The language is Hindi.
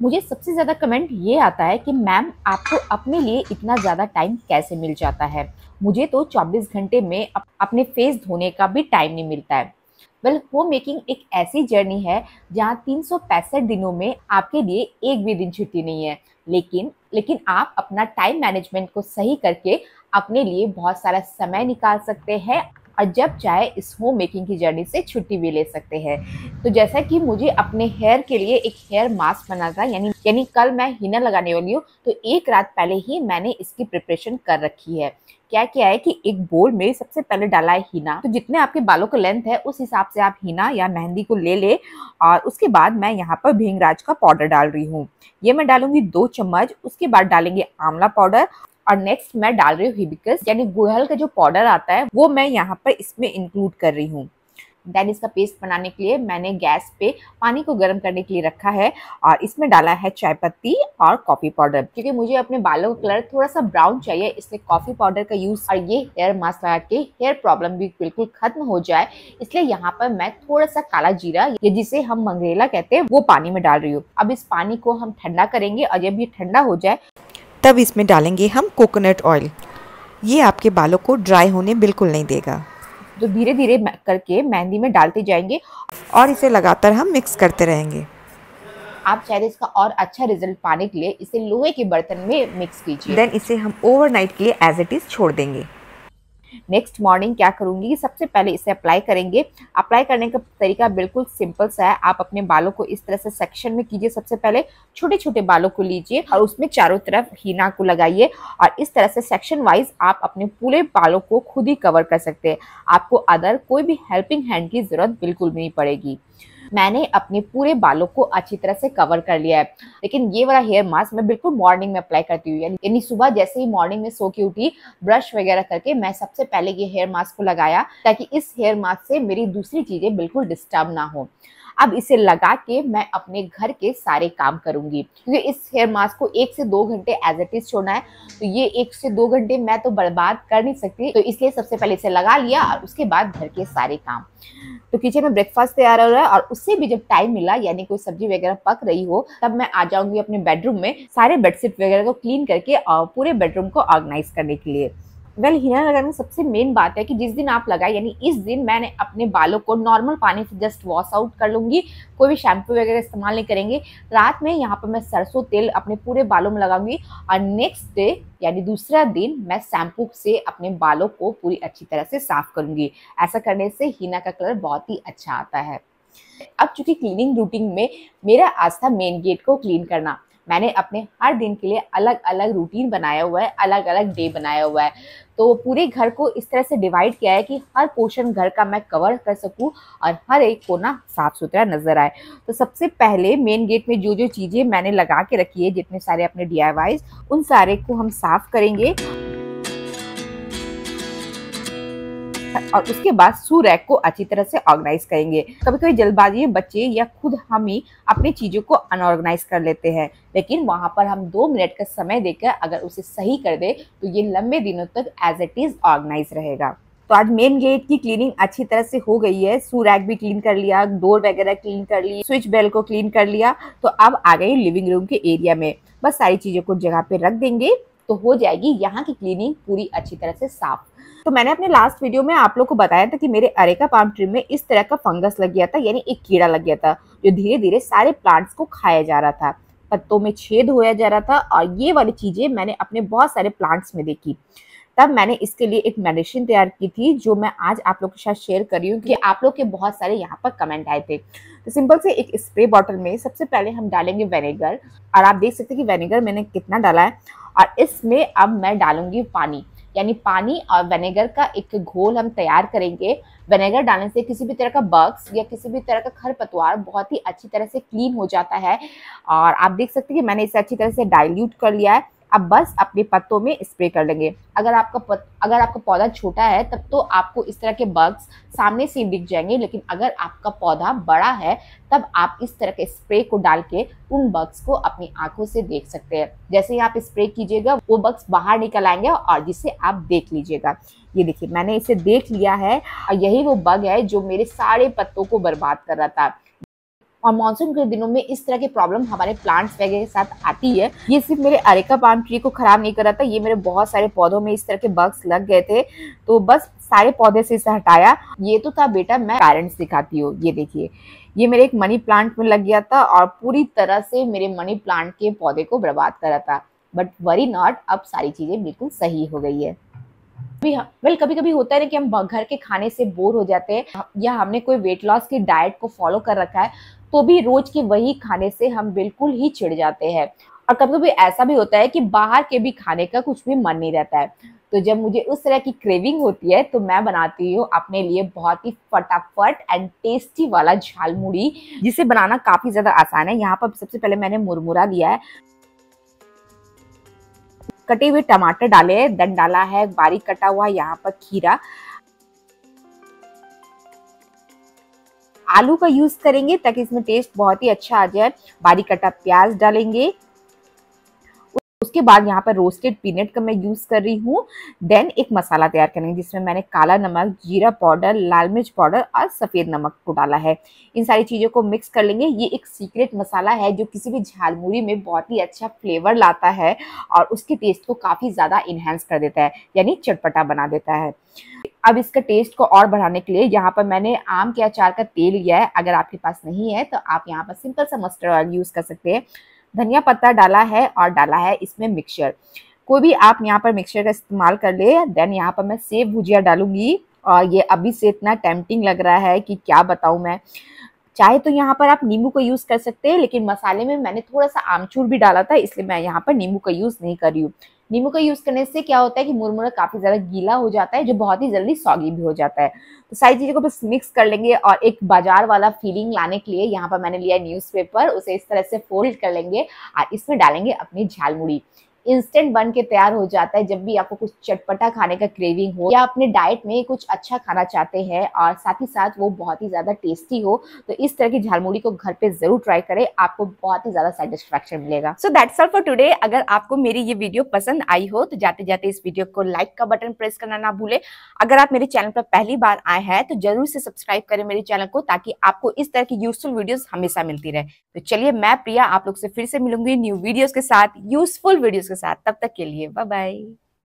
मुझे सबसे ज़्यादा कमेंट ये आता है कि मैम आपको अपने लिए इतना ज़्यादा टाइम कैसे मिल जाता है? मुझे तो 24 घंटे में अपने फेस धोने का भी टाइम नहीं मिलता है। वेल होम मेकिंग एक ऐसी जर्नी है जहाँ तीन सौ पैंसठ दिनों में आपके लिए एक भी दिन छुट्टी नहीं है। लेकिन लेकिन आप अपना टाइम मैनेजमेंट को सही करके अपने लिए बहुत सारा समय निकाल सकते हैं। और जब चाहे इस होम मेकिंग की जर्नी से छुट्टी भी ले सकते हैं। तो जैसा कि मुझे अपने हेयर के लिए एक हेयर मास्क बना था, यानी यानी कल मैं हिना लगाने वाली हूँ तो एक रात पहले ही मैंने इसकी प्रिपरेशन कर रखी है। क्या क्या है कि एक बोल में सबसे पहले डाला है हीना। तो जितने आपके बालों का लेंथ है, उस हिसाब से आप हीना या मेहंदी को ले ले, और उसके बाद मैं यहाँ पर भींगराज का पाउडर डाल रही हूँ। ये मैं डालूँगी दो चम्मच, उसके बाद डालेंगे आंवला पाउडर और नेक्स्ट मैं डाल रही हूँ हिबिकस यानी गुड़हल का जो पाउडर आता है, वो मैं यहाँ पर इसमें इंक्लूड कर रही हूँ। देन इसका पेस्ट बनाने के लिए मैंने गैस पे पानी को गर्म करने के लिए रखा है और इसमें डाला है चाय पत्ती और कॉफ़ी पाउडर क्योंकि मुझे अपने बालों का कलर थोड़ा सा ब्राउन चाहिए, इसलिए कॉफ़ी पाउडर का यूज़ और ये हेयर मास्क लगा के हेयर प्रॉब्लम भी बिल्कुल खत्म हो जाए, इसलिए यहाँ पर मैं थोड़ा सा काला जीरा, ये जिसे हम मंगरेला कहते हैं, वो पानी में डाल रही हूँ। अब इस पानी को हम ठंडा करेंगे और जब ये ठंडा हो जाए तब इसमें डालेंगे हम कोकोनट ऑयल। ये आपके बालों को ड्राई होने बिल्कुल नहीं देगा। तो धीरे धीरे करके मेहंदी में डालते जाएँगे। और इसे लगातार हम मिक्स करते रहेंगे। आप चाहे इसका और अच्छा रिज़ल्ट पाने के लिए इसे लोहे के बर्तन में मिक्स कीजिए। देन इसे हम ओवरनाइट के लिए एज इट इज़ छोड़ देंगे। नेक्स्ट मॉर्निंग क्या करूँगी सबसे पहले इसे अप्लाई करेंगे। अप्लाई करने का तरीका बिल्कुल सिंपल सा है। आप अपने बालों को इस तरह से सेक्शन में कीजिए सबसे पहले। छोटे छोटे बालों को लीजिए और उसमें चारों तरफ़ हीना को लगाइए और इस तरह से सेक्शन वाइज आप अपने पूरे बालों को खुद ही कवर कर सकते हैं। आपको अदर कोई भी हेल्पिंग हैंड की ज़रूरत बिल्कुल नहीं पड़ेगी। मैंने अपने पूरे बालों को अच्छी तरह से कवर कर लिया है। लेकिन ये वाला हेयर मास्क मैं बिल्कुल मॉर्निंग में अप्लाई करती हूँ। यानी सुबह जैसे ही मॉर्निंग में सो के उठी ब्रश वगैरह करके मैं सबसे पहले ये हेयर मास्क को लगाया ताकि इस हेयर मास्क से मेरी दूसरी चीज़ें बिल्कुल डिस्टर्ब ना हो। अब इसे लगा के मैं अपने घर के सारे काम करूँगी। क्योंकि इस हेयर मास्क को एक से दो घंटे एज इट इज़ छोड़ना है तो ये एक से दो घंटे मैं तो बर्बाद कर नहीं सकती। तो इसलिए सबसे पहले इसे लगा लिया और उसके बाद घर के सारे काम। तो किचन में ब्रेकफास्ट तैयार हो रहा है और उससे भी जब टाइम मिला, यानी कोई सब्ज़ी वगैरह पक रही हो, तब मैं आ जाऊँगी अपने बेडरूम में सारे बेडशीट वगैरह को क्लीन करके और पूरे बेडरूम को ऑर्गेनाइज करने के लिए। वेल हिना लगाने सबसे मेन बात है कि जिस दिन आप लगाए, यानी इस दिन मैंने अपने बालों को नॉर्मल पानी से जस्ट वॉश आउट कर लूँगी, कोई भी शैम्पू वगैरह इस्तेमाल नहीं करेंगे। रात में यहाँ पर मैं सरसों तेल अपने पूरे बालों में लगाऊँगी और नेक्स्ट डे यानी दूसरा दिन, मैं शैम्पू से अपने बालों को पूरी अच्छी तरह से साफ़ करूँगी। ऐसा करने से हिना का कलर बहुत ही अच्छा आता है। अब चूँकि क्लीनिंग रूटीन में मेरा आज था मेन गेट को क्लीन करना, मैंने अपने हर दिन के लिए अलग अलग रूटीन बनाया हुआ है अलग अलग डे बनाया हुआ है। तो पूरे घर को इस तरह से डिवाइड किया है कि हर पोर्शन घर का मैं कवर कर सकूँ और हर एक कोना साफ़ सुथरा नज़र आए। तो सबसे पहले मेन गेट में जो जो चीज़ें मैंने लगा के रखी है, जितने सारे अपने डी उन सारे को हम साफ़ करेंगे। और उसके बाद सू को अच्छी तरह से ऑर्गेनाइज करेंगे। कभी कभी जल्दबाजी में बच्चे या खुद हम ही अपनी चीज़ों को अनऑर्गेनाइज कर लेते हैं, लेकिन वहाँ पर हम दो मिनट का समय देकर अगर उसे सही कर दे तो ये लंबे दिनों तक एज इट इज़ ऑर्गेनाइज रहेगा। तो आज मेन गेट की क्लीनिंग अच्छी तरह से हो गई है। सू रैक भी क्लीन कर लिया डोर वगैरह क्लीन कर ली स्विच बेल को क्लीन कर लिया तो अब आ गई लिविंग रूम के एरिया में। बस सारी चीज़ों को जगह पे रख देंगे तो हो जाएगी यहाँ की क्लीनिंग पूरी अच्छी तरह से साफ़। तो मैंने अपने लास्ट वीडियो में आप लोग को बताया था कि मेरे अरेका पाम ट्री में इस तरह का फंगस लग गया था, यानी एक कीड़ा लग गया था, जो धीरे धीरे सारे प्लांट्स को खाया जा रहा था। पत्तों में छेद होया जा रहा था और ये वाली चीज़ें मैंने अपने बहुत सारे प्लांट्स में देखी। तब मैंने इसके लिए एक मेडिसिन तैयार की थी, जो मैं आज आप लोग के साथ शेयर कर रही हूँ कि आप लोग के बहुत सारे यहाँ पर कमेंट आए थे। तो सिंपल से एक स्प्रे बॉटल में सबसे पहले हम डालेंगे वेनेगर और आप देख सकते हैं कि वेनेगर मैंने कितना डाला है और इसमें अब मैं डालूँगी पानी। यानी पानी और विनेगर का एक घोल हम तैयार करेंगे। विनेगर डालने से किसी भी तरह का बग्स या किसी भी तरह का खरपतवार बहुत ही अच्छी तरह से क्लीन हो जाता है। और आप देख सकते हैं कि मैंने इसे अच्छी तरह से डाइल्यूट कर लिया है। अब बस अपने पत्तों में स्प्रे कर लेंगे। अगर आपका पत, अगर आपका पौधा छोटा है तब तो आपको इस तरह के बग्स सामने से दिख जाएँगे लेकिन अगर आपका पौधा बड़ा है तब आप इस तरह के स्प्रे को डाल के उन बग्स को अपनी आँखों से देख सकते हैं। जैसे ही आप स्प्रे कीजिएगा वो बग्स बाहर निकल आएँगे और जिसे आप देख लीजिएगा। ये देखिए मैंने इसे देख लिया है और यही वो बग है जो मेरे सारे पत्तों को बर्बाद कर रहा था। और मानसून के दिनों में इस तरह की प्रॉब्लम हमारे प्लांट्स वगैरह के साथ आती है। ये सिर्फ़ मेरे अरेका पाम ट्री को खराब नहीं कर रहा था, ये मेरे बहुत सारे पौधों में इस तरह के बग्स लग गए थे। तो बस सारे पौधे से इसे हटाया। ये तो था बेटा, मैं पेरेंट्स दिखाती हूँ, ये देखिए। ये मेरे एक मनी प्लांट में लग गया था और पूरी तरह से मेरे मनी प्लांट के पौधे को बर्बाद करा था। बट वरी नॉट अब सारी चीज़ें बिल्कुल सही हो गई है। वेल कभी कभी होता है ना कि हम घर के खाने से बोर हो जाते हैं, या हमने कोई वेट लॉस की डाइट को फॉलो कर रखा है तो भी रोज की वही खाने से हम बिल्कुल ही चिढ़ जाते हैं। और कभी कभी ऐसा भी होता है कि बाहर के भी खाने का कुछ भी मन नहीं रहता है। तो जब मुझे उस तरह की क्रेविंग होती है तो मैं बनाती हूँ अपने लिए बहुत ही फटाफट एंड टेस्टी वाला झालमुड़ी, जिसे बनाना काफ़ी ज़्यादा आसान है। यहाँ पर सबसे पहले मैंने मुरमुरा लिया है। कटे हुए टमाटर डाले हैं, दन डाला है, बारीक कटा हुआ यहाँ पर खीरा। आलू का यूज़ करेंगे ताकि इसमें टेस्ट बहुत ही अच्छा आ जाए। बारीक कटा प्याज डालेंगे। उसके बाद यहाँ पर रोस्टेड पीनट का मैं यूज़ कर रही हूँ। देन एक मसाला तैयार करेंगे, जिसमें मैंने काला नमक, जीरा पाउडर, लाल मिर्च पाउडर और सफ़ेद नमक को डाला है। इन सारी चीज़ों को मिक्स कर लेंगे। ये एक सीक्रेट मसाला है जो किसी भी झालमुड़ी में बहुत ही अच्छा फ्लेवर लाता है और उसके टेस्ट को काफ़ी ज़्यादा इन्हेंस कर देता है, यानी चटपटा बना देता है। अब इसका टेस्ट को और बढ़ाने के लिए यहाँ पर मैंने आम के अचार का तेल लिया है। अगर आपके पास नहीं है तो आप यहाँ पर सिंपल सा मस्टर्ड ऑयल यूज़ कर सकते हैं। धनिया पत्ता डाला है और डाला है इसमें मिक्सचर कोई भी आप यहाँ पर मिक्सचर का इस्तेमाल कर ले देन यहाँ पर मैं सेब भुजिया डालूँगी। और ये अभी से इतना टेम्पटिंग लग रहा है कि क्या बताऊँ मैं। चाहे तो यहाँ पर आप नींबू का यूज़ कर सकते हैं, लेकिन मसाले में मैंने थोड़ा सा आमचूर भी डाला था, इसलिए मैं यहाँ पर नींबू का यूज़ नहीं कर रही हूँ। नींबू का यूज़ करने से क्या होता है कि मुरमुरा काफ़ी ज़्यादा गीला हो जाता है, जो बहुत ही जल्दी सॉगी भी हो जाता है। तो सारी चीज़ों को बस मिक्स कर लेंगे और एक बाज़ार वाला फीलिंग लाने के लिए यहाँ पर मैंने लिया न्यूज़पेपर उसे इस तरह से फोल्ड कर लेंगे और इसमें डालेंगे अपनी झालमुड़ी। इंस्टेंट बन के तैयार हो जाता है जब भी आपको कुछ चटपटा खाने का क्रेविंग हो या अपने डाइट में कुछ अच्छा खाना चाहते हैं और साथ ही साथ वो बहुत ही ज़्यादा टेस्टी हो तो इस तरह की झालमुड़ी को घर पे ज़रूर ट्राई करें, आपको बहुत ही ज़्यादा सेटिस्फेक्शन मिलेगा। So that's all for today अगर आपको मेरी ये वीडियो पसंद आई हो तो जाते जाते इस वीडियो को लाइक का बटन प्रेस करना ना भूले। अगर आप मेरे चैनल पर पहली बार आए हैं तो ज़रूर से सब्सक्राइब करें मेरे चैनल को, ताकि आपको इस तरह की यूजफुल वीडियोस हमेशा मिलती रहे। तो चलिए, मैं प्रिया, आप लोग से फिर से मिलूँगी न्यू वीडियोस के साथ यूजफुल वीडियोस के साथ। तब तक के लिए बाय बाय